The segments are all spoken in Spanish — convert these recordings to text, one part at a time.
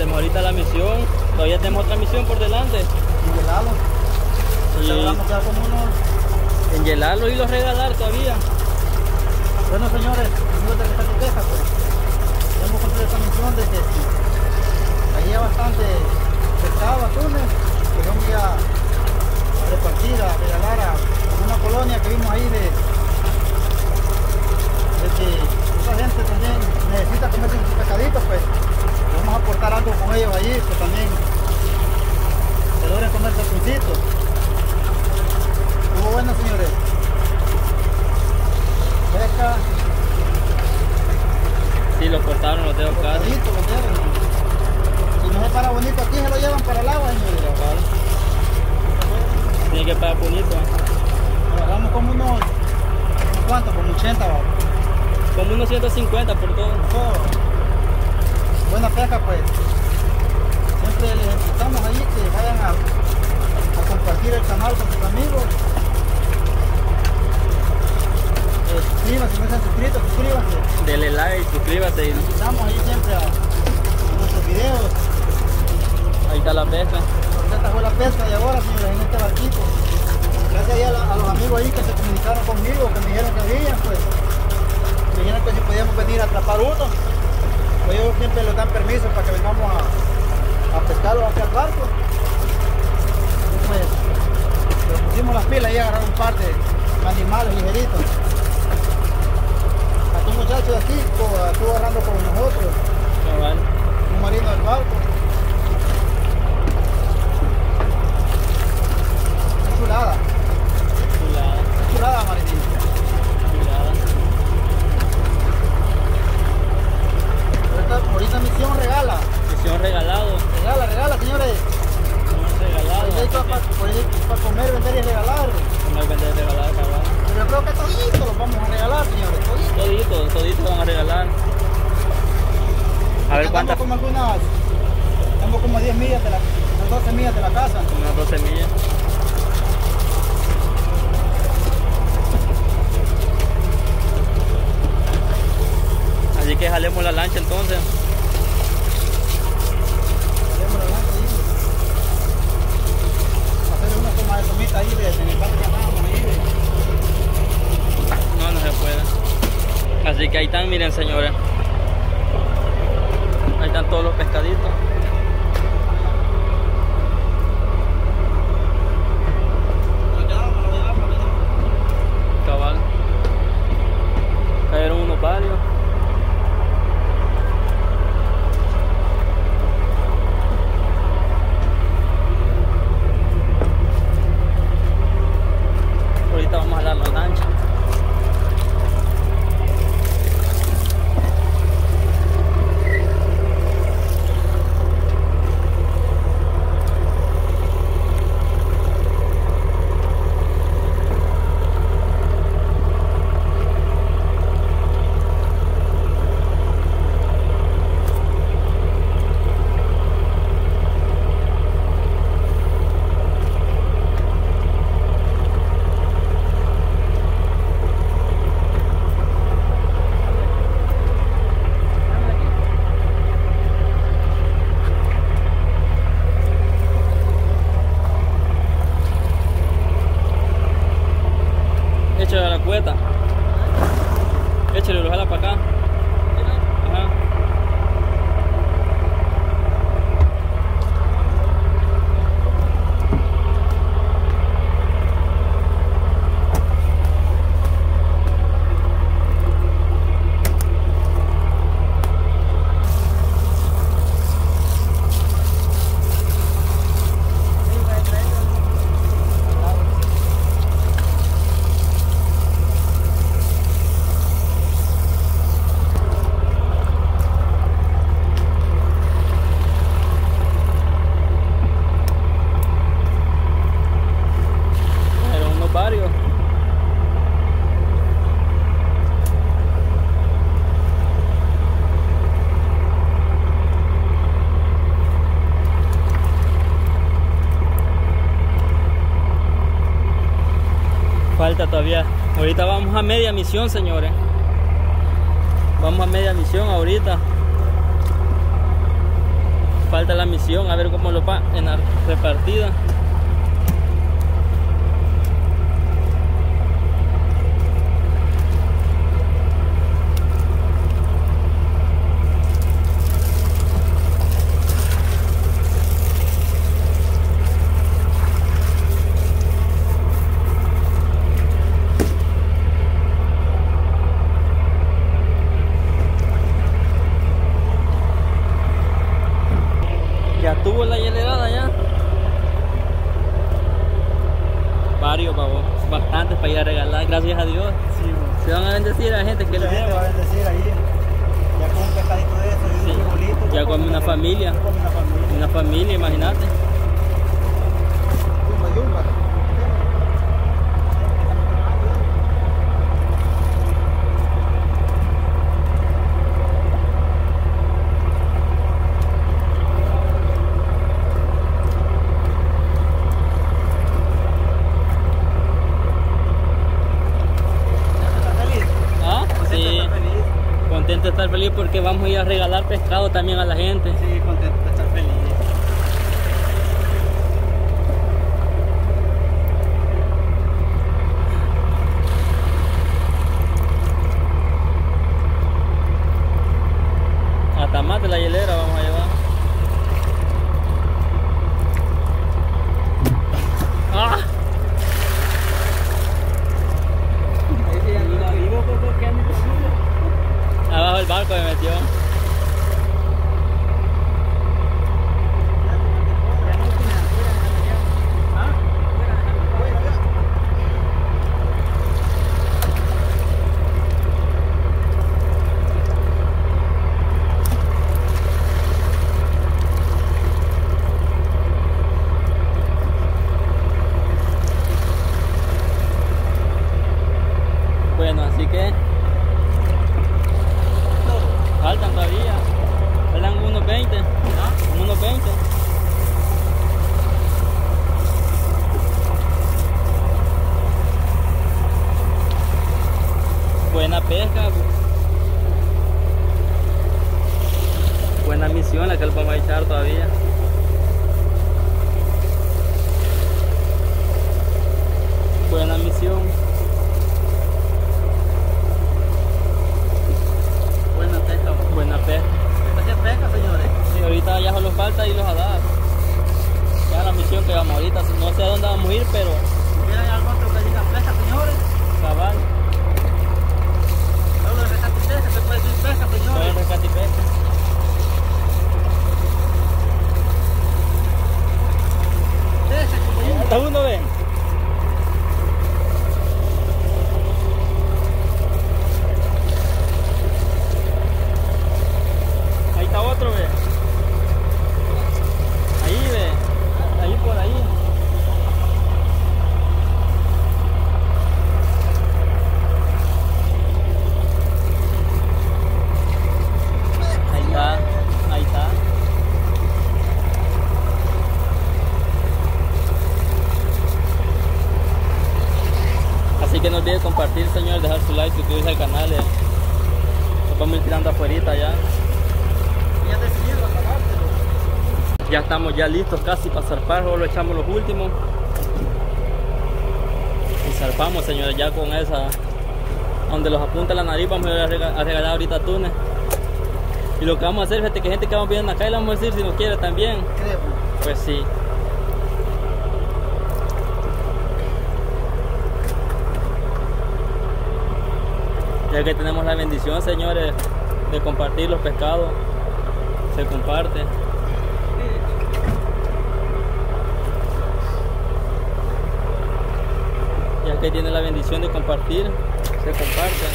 tenemos ahorita la misión. Todavía tenemos otra misión por delante. Y helado. Y- como unos... Enyelarlo y los regalar todavía. Bueno, señores, amigos de pues, hemos cumplido esta misión de que si había bastante pescado, atunes, que vamos a repartir, a regalar a una colonia que vimos ahí de 180. Como unos 150 por todo. Buena pesca, pues. Siempre les invitamos ahí que vayan a, compartir el canal con sus amigos. Suscríbanse, no se han suscrito, suscríbanse. Dele like, suscríbase. Y... Estamos ahí siempre a, nuestros videos. Ahí está la pesca. Esta fue la pesca de ahora, señores, en este barquito. Gracias a, a los amigos ahí que se comunicaron conmigo, pues. Que si podíamos venir a atrapar uno. Pues ellos siempre les dan permiso para que vengamos a, a pescarlos hacia el barco. Y pues, le pusimos las pilas y agarraron un par de animales ligeritos. A tu muchacho de aquí pues, estuvo agarrando con nosotros, Cabal. un marino del barco. Qué chulada, Chulada, qué chulada marinito. chulada. Ahorita, ahorita misión regala, Misión regalado. regala, regala señores. Misión regalado. Por ahí para, por ahí para comer, vender y regalar. No hay vender regalado, cabal. Pero yo creo que toditos los vamos a regalar señores, toditos. Todito, todito van a regalar. A ver Acá cuántas. Estamos como algunas, estamos como 10 millas de la, unas 12 millas de la casa. Unas 12 millas. Así que jalemos la lancha entonces. Tenemos la lancha ahí. Hacer una toma de tomita ahí de, de que andábamos ahí. No, no se puede. Así que ahí están, miren señores. Ahí están todos los pescaditos. Cabal. Cayeron unos varios. Ahorita vamos a dar la lancha. Échale a la cueta. Échale, lo jala para acá. Falta todavía. Ahorita vamos a media misión, señores. Vamos a media misión ahorita. falta la misión, a ver cómo lo va en la repartida. Ya tuvo la hielera ya. Varios, pavo. Bastantes para ir a regalar, gracias a Dios. Sí, bo. Se van a bendecir a la gente que Mucha les gente va a lleva. bendecir ahí. Ya con un pescadito de eso y Sí. un frijolito. Ya come una familia. Ya come una familia. Una familia, imagínate. Yumba, yumba. ¿Estás feliz? ¿Ah? ¿Contento Sí. de estar feliz? Contento de vamos a ir a regalar pescado también a la gente de estar feliz. Hasta más de la hielera vamos a llevar. ¡Ah! Abajo el barco me metió. Bueno, así que faltan todavía. Faltan unos 20. ¿Ah? Unos 20. Buena pesca. Buena misión la que le vamos a echar todavía. Buena misión. Buena pesca. Buena pesca. ¿Esta sí es pesca, señores? Sí, ahorita ya solo falta irlos a dar. Ya la misión que vamos ahorita, no sé a dónde vamos a ir, pero ¿Tienen algo que diga pesca, señores? cabal, y pesca, se puede decir pesca, todo el señores. rescate y pesca. Pesca, compañero. ¿Hasta uno ve? Ahí está otro, ve. Ahí, ve. Ahí por ahí. Ahí está, ahí está. Así que no olviden compartir, señor, dejar su like, suscribirse al canal. eh. Nos vamos a ir tirando afuera ya. Ya decidido acabártelo. Ya estamos ya listos casi para zarpar, solo echamos los últimos. Y zarpamos, señores, ya con esa. Donde los apunta la nariz, vamos a regalar ahorita atunes. Y lo que vamos a hacer, fíjate que gente que vamos viendo acá y le vamos a decir si nos quiere también. Creo. Pues sí. Ya que tenemos la bendición, señores, de compartir los pescados, se comparte. Que tiene la bendición de compartir, se comparte.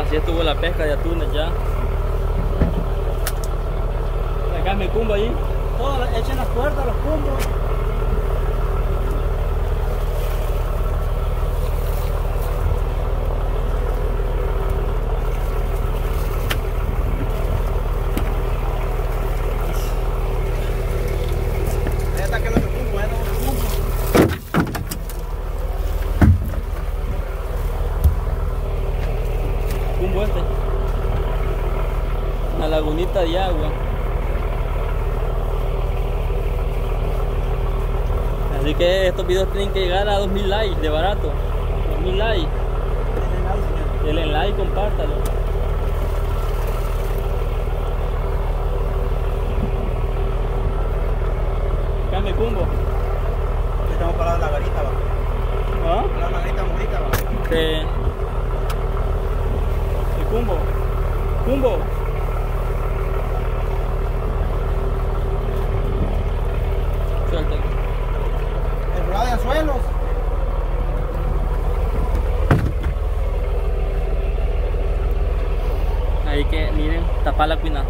Así estuvo la pesca de atunes ya. Acá me cumbo ahí. Todos echen las puertas, los cumbos. Ahí está que los cumbos, ahí están los cumbos. Cumbo cumbo este. De agua. Así que estos videos tienen que llegar a 2000 likes de barato. 2000 likes. Denle like, compártalo. Cambio cumbo. Estamos parados en la garita, va. ¿Ah? La garita bonita, va. Sí. El cumbo. Cumbo. Suéltalo. El rueda de anzuelos. Ahí que miren, tapa la cuina,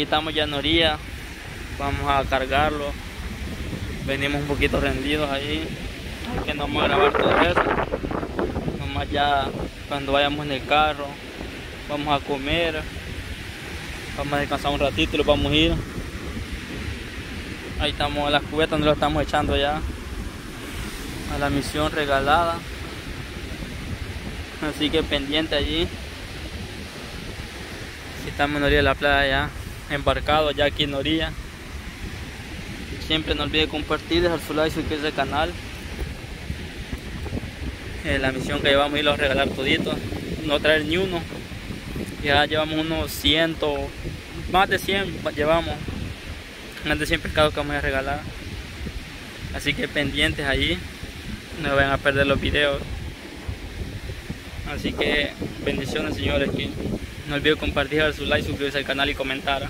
aquí estamos ya en orilla. Vamos a cargarlo. Venimos un poquito rendidos ahí. Que no vamos a grabar todo eso. Nomás ya cuando vayamos en el carro. Vamos a comer. Vamos a descansar un ratito y lo vamos a ir. Ahí estamos en las cubetas donde lo estamos echando ya. A la misión regalada. Así que pendiente allí. Aquí estamos en orilla de la playa ya, embarcados ya aquí en orilla. Siempre no olvide compartir, dejar su like y suscribirse al canal. Eh, la misión que llevamos y los regalar toditos, no traer ni uno. Ya llevamos unos 100, más de 100 llevamos. Más de 100 pescados que vamos a regalar. Así que pendientes allí, no vayan a perder los videos. Así que bendiciones señores, que no olviden compartir, dar su like, suscribirse al canal y comentar.